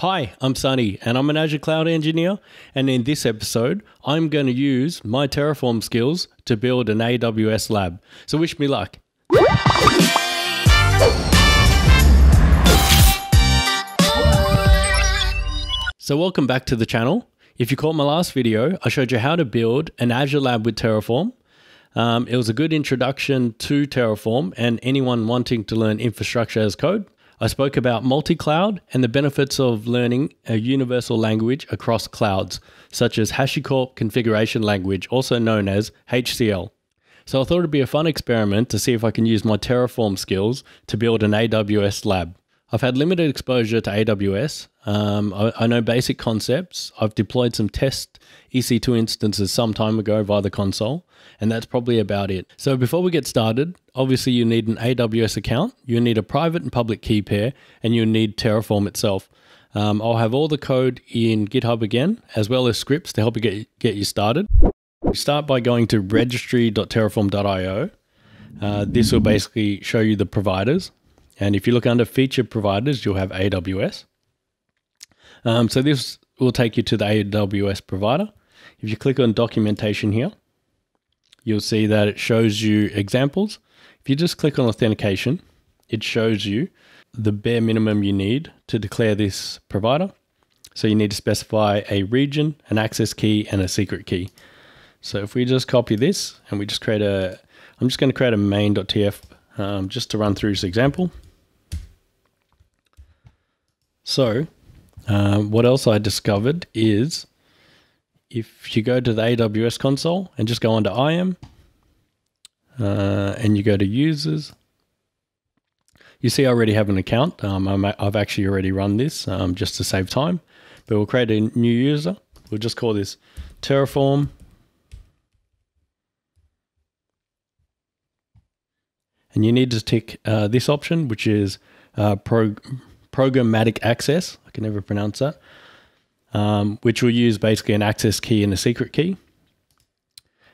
Hi, I'm Sunny, and I'm an Azure Cloud engineer. And in this episode, I'm going to use my Terraform skills to build an AWS lab. So wish me luck. So welcome back to the channel. If you caught my last video, I showed you how to build an Azure lab with Terraform. Um, it was a good introduction to Terraform and anyone wanting to learn infrastructure as code. I spoke about multi cloud and the benefits of learning a universal language across clouds, such as HashiCorp Configuration Language, also known as HCL. So I thought it'd be a fun experiment to see if I can use my Terraform skills to build an AWS lab. I've had limited exposure to AWS. Um, I, I, know basic concepts. I've deployed some test EC2 instances some time ago via the console, and that's probably about it. So before we get started, obviously you need an AWS account, you need a private and public key pair, and you need Terraform itself. Um, I'll have all the code in GitHub again, as well as scripts to help you get, get you started. We start by going to registry.terraform.io. Uh, this will basically show you the providers. And if you look under feature providers, you'll have AWS. Um, so this will take you to the AWS provider. If you click on documentation here, you'll see that it shows you examples. If you just click on authentication, it shows you the bare minimum you need to declare this provider. So you need to specify a region, an access key, and a secret key. So if we just copy this and we just create a, I'm just going to create a main.tf um, just to run through this example. So uh, what else I discovered is if you go to the AWS console and just go onto IAM uh, and you go to users, you see I already have an account. Um, i have actually already run this um, just to save time, but we'll create a new user. We'll just call this Terraform. And you need to tick uh, this option, which is uh, pro programmatic access. Can never pronounce that. Um, which will use basically an access key and a secret key.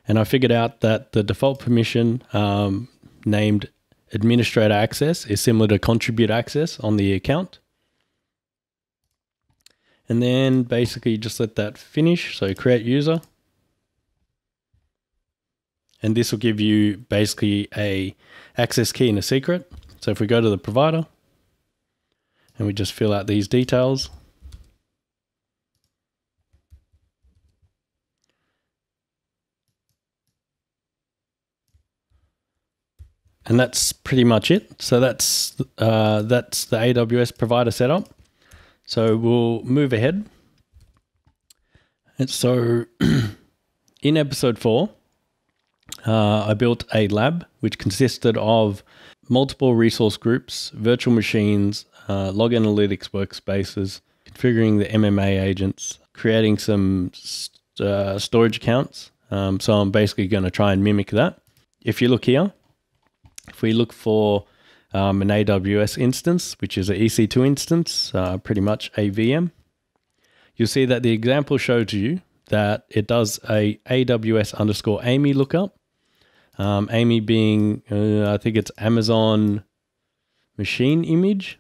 And I figured out that the default permission um, named administrator access is similar to contribute access on the account. And then basically just let that finish. So create user. And this will give you basically a access key and a secret. So if we go to the provider, and we just fill out these details. And that's pretty much it. So that's uh, that's the AWS provider setup. So we'll move ahead. And so in episode four, uh, I built a lab which consisted of multiple resource groups, virtual machines, uh, log analytics workspaces, configuring the MMA agents, creating some uh, storage accounts. Um, so I'm basically going to try and mimic that. If you look here, if we look for um, an AWS instance, which is an EC2 instance, uh, pretty much a VM, you'll see that the example showed you that it does a AWS underscore AMI lookup. Um, AMI being, uh, I think it's Amazon machine image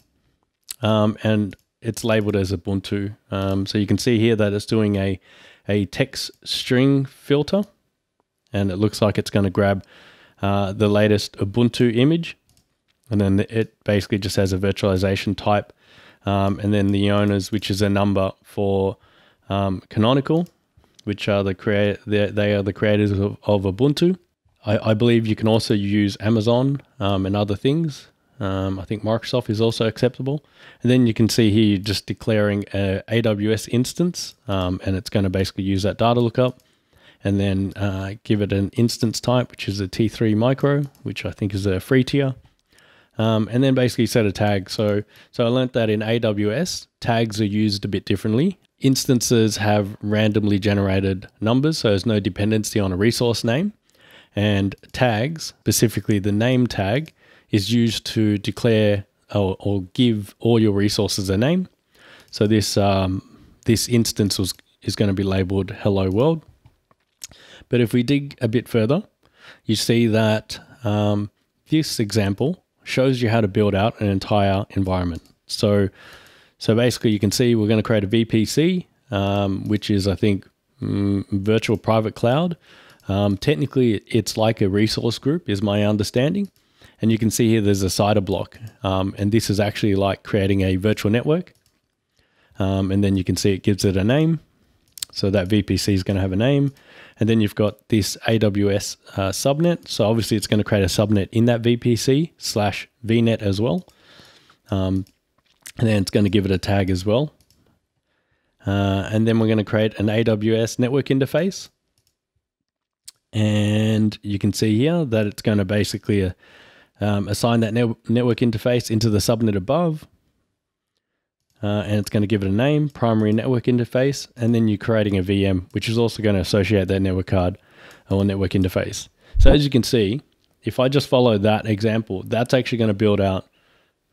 um, and it's labeled as Ubuntu. Um, so you can see here that it's doing a, a text string filter, and it looks like it's going to grab uh, the latest Ubuntu image, and then it basically just has a virtualization type, um, and then the owners, which is a number for um, Canonical, which are the create they are the creators of, of Ubuntu. I, I, believe you can also use Amazon um, and other things um, I think Microsoft is also acceptable. And then you can see here just declaring a AWS instance, um, and it's going to basically use that data lookup, and then uh, give it an instance type, which is a T3 micro, which I think is a free tier. Um, and then basically set a tag. So, so I learned that in AWS, tags are used a bit differently. Instances have randomly generated numbers, so there's no dependency on a resource name. And tags, specifically the name tag, is used to declare or, or give all your resources a name. So this um, this instance was, is going to be labeled hello world. But if we dig a bit further, you see that um, this example shows you how to build out an entire environment. So So basically, you can see we're going to create a VPC, um, which is, I think, mm, virtual private cloud. Um, technically, it's like a resource group, is my understanding. And you can see here there's a CIDR block. Um, and this is actually like creating a virtual network. Um, and then you can see it gives it a name. So that VPC is going to have a name. And then you've got this AWS uh, subnet. So obviously it's going to create a subnet in that VPC slash VNet as well. Um, and then it's going to give it a tag as well. Uh, and then we're going to create an AWS network interface. And you can see here that it's going to basically uh, um, assign that ne network interface into the subnet above. Uh, and it's going to give it a name, primary network interface, and then you're creating a VM, which is also going to associate that network card or network interface. So as you can see, if I just follow that example, that's actually going to build out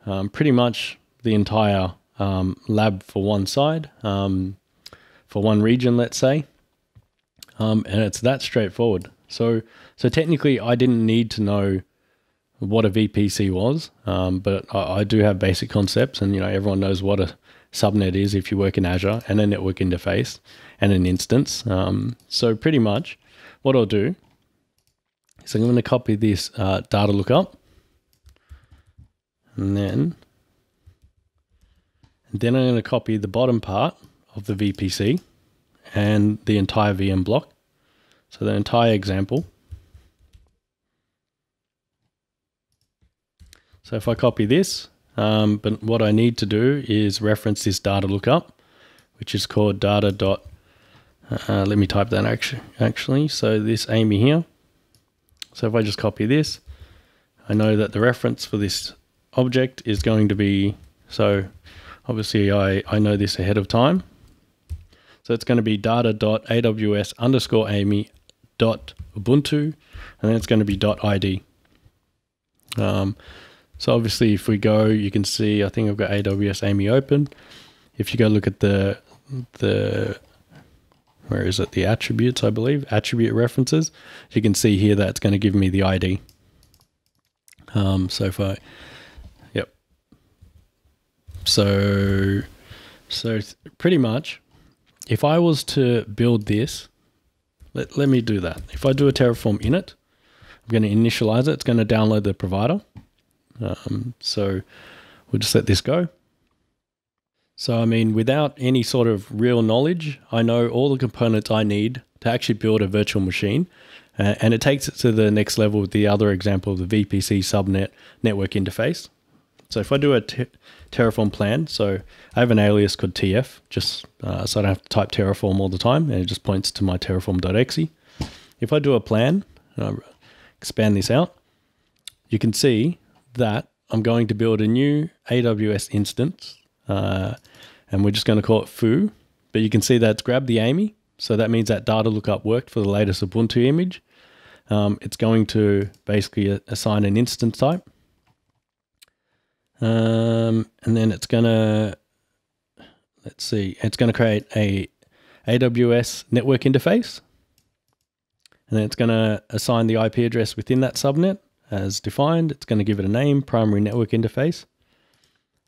um, pretty much the entire um, lab for one side, um, for one region, let's say. Um, and it's that straightforward. So, so technically, I didn't need to know what a VPC was, um, but I, I, do have basic concepts, and you know everyone knows what a subnet is if you work in Azure, and a network interface and an instance. Um, so pretty much, what I'll do is I'm going to copy this uh, data lookup, and then and then I'm going to copy the bottom part of the VPC and the entire VM block. So the entire example. So if I copy this, um, but what I need to do is reference this data lookup, which is called data dot. Uh, let me type that actually. Actually, so this AMI here. So if I just copy this, I know that the reference for this object is going to be so. Obviously, I I know this ahead of time. So it's going to be data.aws underscore AMI dot Ubuntu, and then it's going to be dot ID. Um, so obviously if we go, you can see, I think I've got AWS AMI open. If you go look at the, the, where is it? The attributes, I believe, attribute references. You can see here that it's going to give me the ID. Um, so if I, yep. So, so pretty much, if I was to build this, let, let me do that. If I do a Terraform init, I'm going to initialize it. It's going to download the provider. Um, so we'll just let this go. So, I mean, without any sort of real knowledge, I know all the components I need to actually build a virtual machine. Uh, and it takes it to the next level with the other example, of the VPC subnet network interface. So if I do a Terraform plan, so I have an alias called TF, just uh, so I don't have to type Terraform all the time, and it just points to my terraform.exe. If I do a plan, uh, expand this out, you can see that, I'm going to build a new AWS instance, uh, and we're just going to call it foo. But you can see that it's grabbed the AMI, so that means that data lookup worked for the latest Ubuntu image. Um, it's going to basically assign an instance type. Um, and then it's going to, let's see, it's going to create a AWS network interface. And then it's going to assign the IP address within that subnet as defined. It's going to give it a name, primary network interface.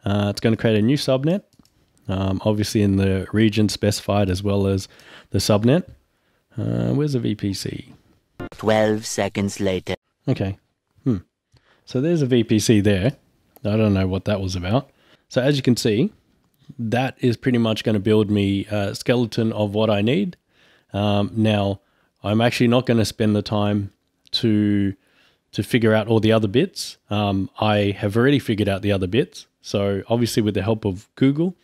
Uh, it's going to create a new subnet, um, obviously in the region specified as well as the subnet. Uh, where's the VPC? 12 seconds later. Okay. Hmm. So there's a VPC there. I don't know what that was about. So as you can see, that is pretty much going to build me a skeleton of what I need. Um, now, I'm actually not going to spend the time to to figure out all the other bits. Um, I have already figured out the other bits. So obviously, with the help of Google,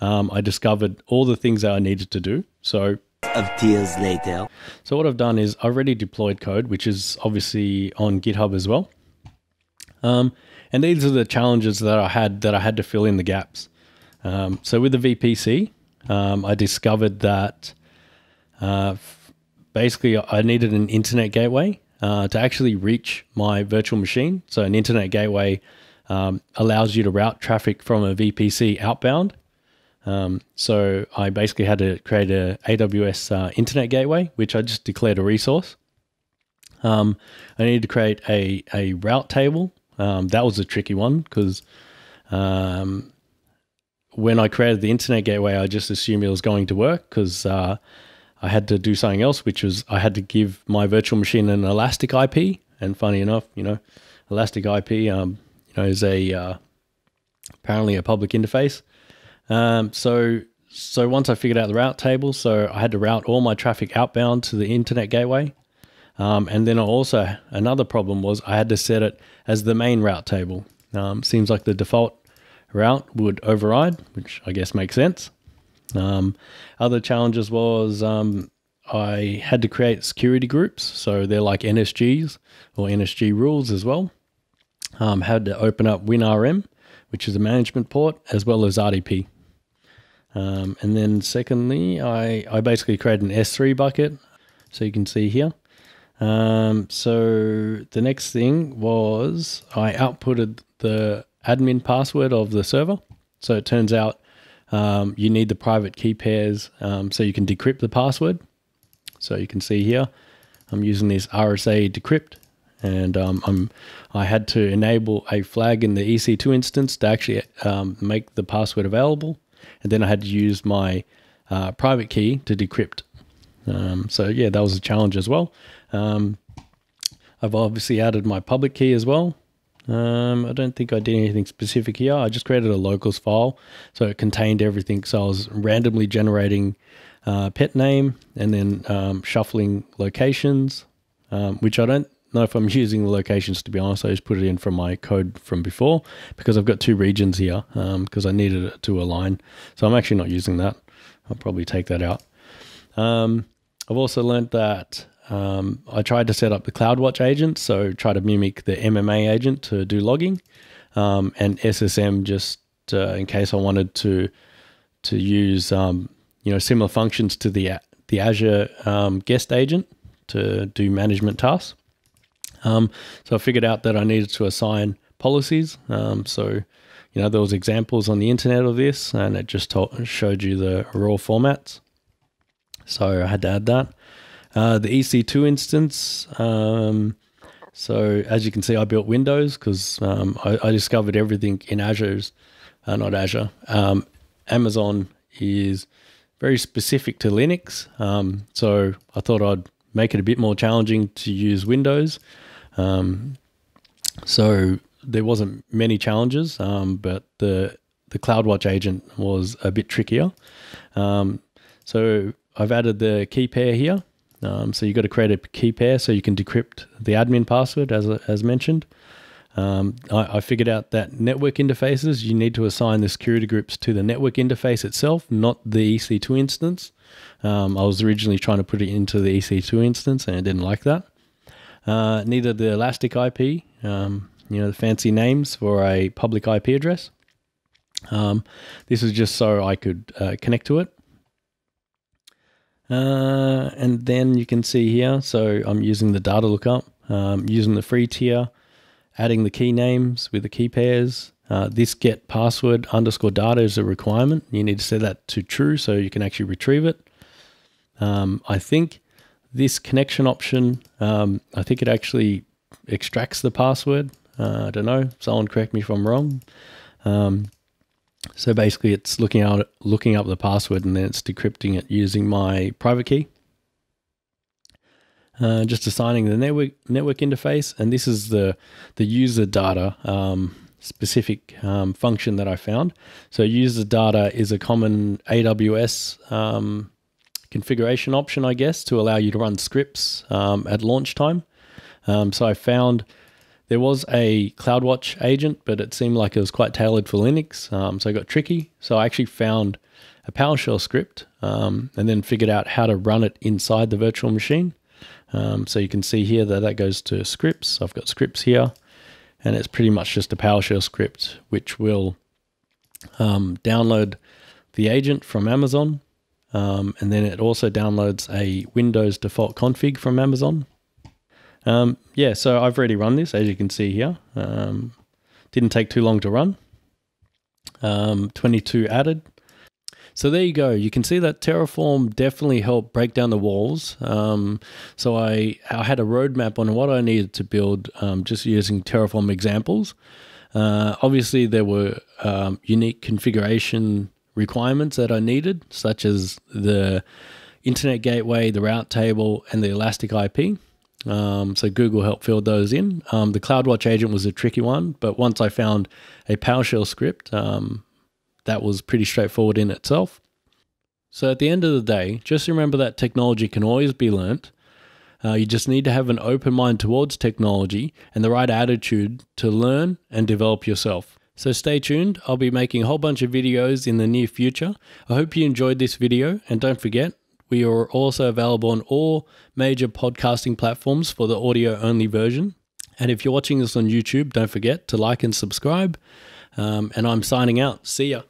um, I discovered all the things that I needed to do. So of tears later. So what I've done is I've already deployed code, which is obviously on GitHub as well. Um, and these are the challenges that I had that I had to fill in the gaps. Um, so with the VPC, um, I discovered that uh, basically I needed an internet gateway uh, to actually reach my virtual machine. So an internet gateway um, allows you to route traffic from a VPC outbound. Um, so I basically had to create a AWS uh, internet gateway, which I just declared a resource. Um, I needed to create a, a route table. Um, that was a tricky one because um, when I created the internet gateway, I just assumed it was going to work because uh, I had to do something else, which was I had to give my virtual machine an elastic IP. And funny enough, you know, elastic IP, um, you know, is a uh, apparently a public interface. Um, so so once I figured out the route table, so I had to route all my traffic outbound to the internet gateway. Um, and then also another problem was I had to set it as the main route table. Um, seems like the default route would override, which I guess makes sense. Um, other challenges was um, I had to create security groups, so they're like NSGs or NSG rules as well. Um, had to open up WinRM, which is a management port, as well as RDP. Um, and then secondly, I, I basically created an S3 bucket, so you can see here. Um, so the next thing was I outputted the admin password of the server. So it turns out um, you need the private key pairs um, so you can decrypt the password. So you can see here, I'm using this RSA decrypt and um, I'm, I had to enable a flag in the EC2 instance to actually um, make the password available. And then I had to use my uh, private key to decrypt. Um, so yeah, that was a challenge as well. Um, I've obviously added my public key as well. Um, I don't think I did anything specific here. I just created a locals file, so it contained everything. So I was randomly generating uh, pet name and then um, shuffling locations, um, which I don't know if I'm using the locations to be honest. I just put it in from my code from before because I've got two regions here because um, I needed it to align. So I'm actually not using that. I'll probably take that out. Um, I've also learned that um, I tried to set up the CloudWatch agent, so try to mimic the MMA agent to do logging, um, and SSM just uh, in case I wanted to to use um, you know similar functions to the the Azure um, guest agent to do management tasks. Um, so I figured out that I needed to assign policies. Um, so you know there was examples on the internet of this, and it just told, showed you the raw formats. So I had to add that. Uh, the EC2 instance. Um, so as you can see, I built Windows because um, I, I, discovered everything in Azure's, uh, not Azure. Um, Amazon is very specific to Linux. Um, so I thought I'd make it a bit more challenging to use Windows. Um, so there wasn't many challenges, um, but the the CloudWatch agent was a bit trickier. so I've added the key pair here. Um, so you've got to create a key pair so you can decrypt the admin password, as, as mentioned. Um, I, I, figured out that network interfaces, you need to assign the security groups to the network interface itself, not the EC2 instance. Um, I was originally trying to put it into the EC2 instance and I didn't like that. Uh, neither the Elastic IP, um, you know, the fancy names for a public IP address. Um, this is just so I could uh, connect to it. Uh, and then you can see here, so I'm using the data lookup, um, using the free tier, adding the key names with the key pairs. Uh, this get password underscore data is a requirement. You need to set that to true so you can actually retrieve it. Um, I think this connection option, um, I think it actually extracts the password. Uh, I don't know. Someone correct me if I'm wrong. Um, so basically, it's looking out, looking up the password, and then it's decrypting it using my private key. Uh, just assigning the network network interface, and this is the the user data um, specific um, function that I found. So user data is a common AWS um, configuration option, I guess, to allow you to run scripts um, at launch time. Um, so I found there was a CloudWatch agent, but it seemed like it was quite tailored for Linux, um, so it got tricky. So I actually found a PowerShell script um, and then figured out how to run it inside the virtual machine. Um, so you can see here that that goes to scripts. I've got scripts here, and it's pretty much just a PowerShell script which will um, download the agent from Amazon, um, and then it also downloads a Windows default config from Amazon. Um, yeah, so I've already run this, as you can see here. Um, didn't take too long to run. Um, 22 added. So there you go. You can see that Terraform definitely helped break down the walls. Um, so I, I had a roadmap on what I needed to build um, just using Terraform examples. Uh, obviously, there were um, unique configuration requirements that I needed, such as the internet gateway, the route table, and the Elastic IP. Um, so Google helped fill those in. Um, the CloudWatch agent was a tricky one, but once I found a PowerShell script, um, that was pretty straightforward in itself. So at the end of the day, just remember that technology can always be learnt. Uh, you just need to have an open mind towards technology and the right attitude to learn and develop yourself. So stay tuned. I'll be making a whole bunch of videos in the near future. I hope you enjoyed this video and don't forget, we are also available on all major podcasting platforms for the audio only version. And if you're watching this on YouTube, don't forget to like and subscribe. Um, and I'm signing out. See ya.